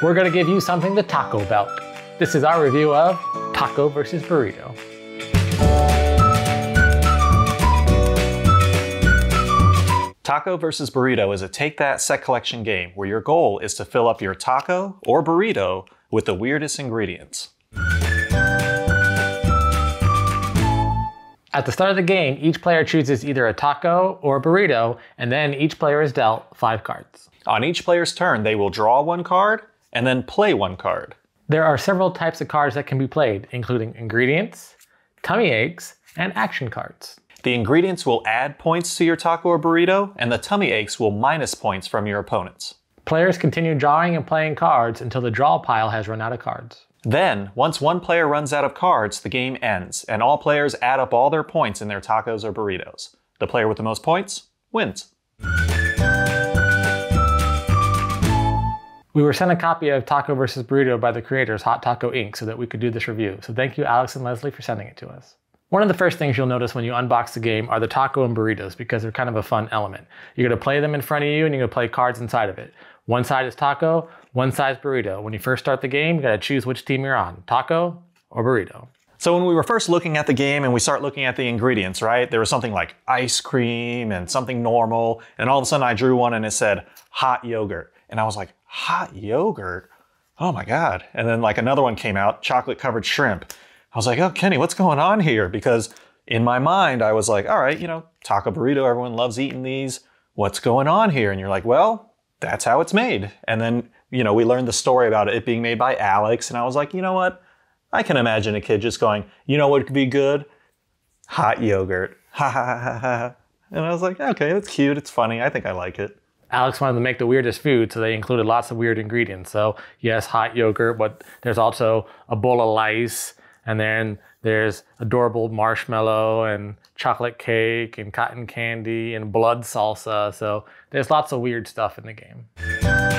we're gonna give you something to taco about. This is our review of Taco versus Burrito. Taco versus Burrito is a take that set collection game where your goal is to fill up your taco or burrito with the weirdest ingredients. At the start of the game, each player chooses either a taco or a burrito, and then each player is dealt five cards. On each player's turn, they will draw one card and then play one card. There are several types of cards that can be played, including ingredients, tummy aches, and action cards. The ingredients will add points to your taco or burrito, and the tummy aches will minus points from your opponents. Players continue drawing and playing cards until the draw pile has run out of cards. Then, once one player runs out of cards, the game ends, and all players add up all their points in their tacos or burritos. The player with the most points wins. We were sent a copy of Taco vs. Burrito by the creators Hot Taco Inc. so that we could do this review. So thank you, Alex and Leslie, for sending it to us. One of the first things you'll notice when you unbox the game are the taco and burritos because they're kind of a fun element. You're gonna play them in front of you and you're gonna play cards inside of it. One side is taco, one side is burrito. When you first start the game, you gotta choose which team you're on, taco or burrito. So when we were first looking at the game and we start looking at the ingredients, right? There was something like ice cream and something normal, and all of a sudden I drew one and it said hot yogurt. And I was like, hot yogurt? Oh my God. And then like another one came out, chocolate covered shrimp. I was like, oh, Kenny, what's going on here? Because in my mind, I was like, all right, you know, taco burrito, everyone loves eating these. What's going on here? And you're like, well, that's how it's made. And then, you know, we learned the story about it being made by Alex. And I was like, you know what? I can imagine a kid just going, you know what could be good? Hot yogurt. Ha ha ha ha. And I was like, okay, that's cute. It's funny. I think I like it. Alex wanted to make the weirdest food, so they included lots of weird ingredients. So yes, hot yogurt, but there's also a bowl of lice, and then there's adorable marshmallow and chocolate cake and cotton candy and blood salsa. So there's lots of weird stuff in the game.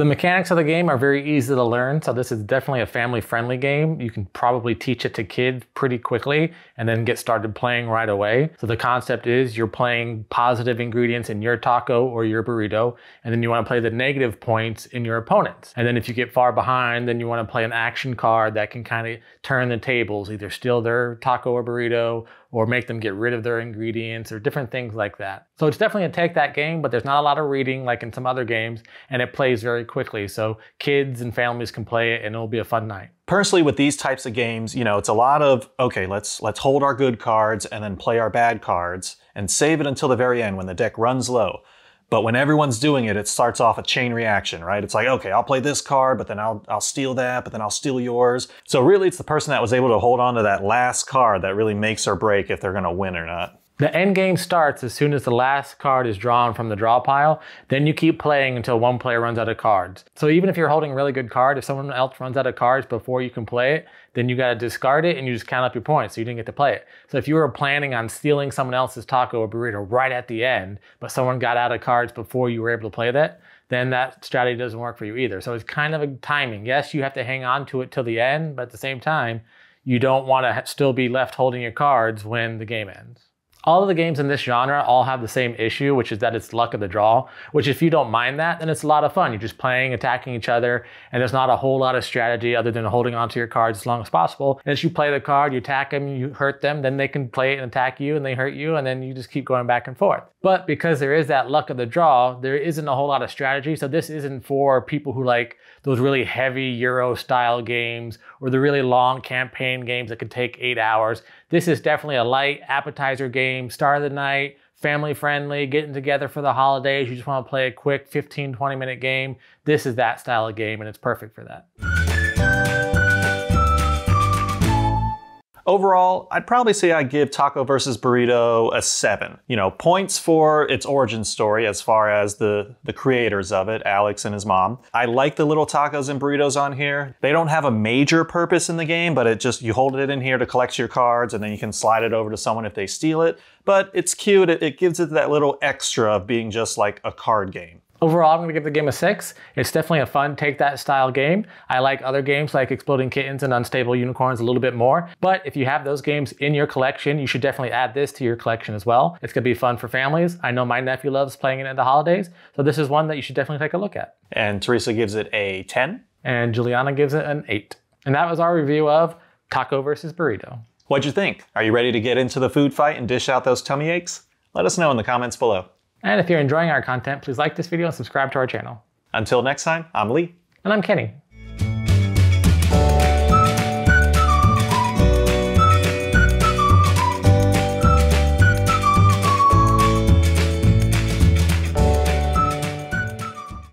The mechanics of the game are very easy to learn, so this is definitely a family-friendly game. You can probably teach it to kids pretty quickly and then get started playing right away. So the concept is you're playing positive ingredients in your taco or your burrito, and then you want to play the negative points in your opponents. And then if you get far behind, then you want to play an action card that can kind of turn the tables, either steal their taco or burrito or make them get rid of their ingredients or different things like that. So it's definitely a take that game, but there's not a lot of reading like in some other games, and it plays very quickly. So kids and families can play it and it'll be a fun night. Personally, with these types of games, you know, it's a lot of, okay, let's let's hold our good cards and then play our bad cards and save it until the very end when the deck runs low. But when everyone's doing it, it starts off a chain reaction, right? It's like, okay, I'll play this card, but then I'll, I'll steal that, but then I'll steal yours. So really, it's the person that was able to hold on to that last card that really makes or break if they're gonna win or not. The end game starts as soon as the last card is drawn from the draw pile. Then you keep playing until one player runs out of cards. So even if you're holding a really good card, if someone else runs out of cards before you can play it, then you got to discard it and you just count up your points. So you didn't get to play it. So if you were planning on stealing someone else's taco or burrito right at the end, but someone got out of cards before you were able to play that, then that strategy doesn't work for you either. So it's kind of a timing. Yes, you have to hang on to it till the end, but at the same time, you don't want to still be left holding your cards when the game ends all of the games in this genre all have the same issue, which is that it's luck of the draw, which if you don't mind that, then it's a lot of fun. You're just playing, attacking each other, and there's not a whole lot of strategy other than holding onto your cards as long as possible. And as you play the card, you attack them, you hurt them, then they can play it and attack you, and they hurt you, and then you just keep going back and forth. But because there is that luck of the draw, there isn't a whole lot of strategy. So this isn't for people who like those really heavy Euro style games or the really long campaign games that could take eight hours. This is definitely a light appetizer game, start of the night, family friendly, getting together for the holidays. You just want to play a quick 15, 20 minute game. This is that style of game and it's perfect for that. Overall, I'd probably say I give Taco versus Burrito a 7. You know, points for its origin story as far as the, the creators of it, Alex and his mom. I like the little tacos and burritos on here. They don't have a major purpose in the game, but it just, you hold it in here to collect your cards and then you can slide it over to someone if they steal it. But it's cute, it, it gives it that little extra of being just like a card game. Overall, I'm going to give the game a six. It's definitely a fun take that style game. I like other games like Exploding Kittens and Unstable Unicorns a little bit more. But if you have those games in your collection, you should definitely add this to your collection as well. It's going to be fun for families. I know my nephew loves playing it at the holidays. So this is one that you should definitely take a look at. And Teresa gives it a 10. And Juliana gives it an eight. And that was our review of Taco versus Burrito. What'd you think? Are you ready to get into the food fight and dish out those tummy aches? Let us know in the comments below. And if you're enjoying our content, please like this video and subscribe to our channel. Until next time, I'm Lee. And I'm Kenny.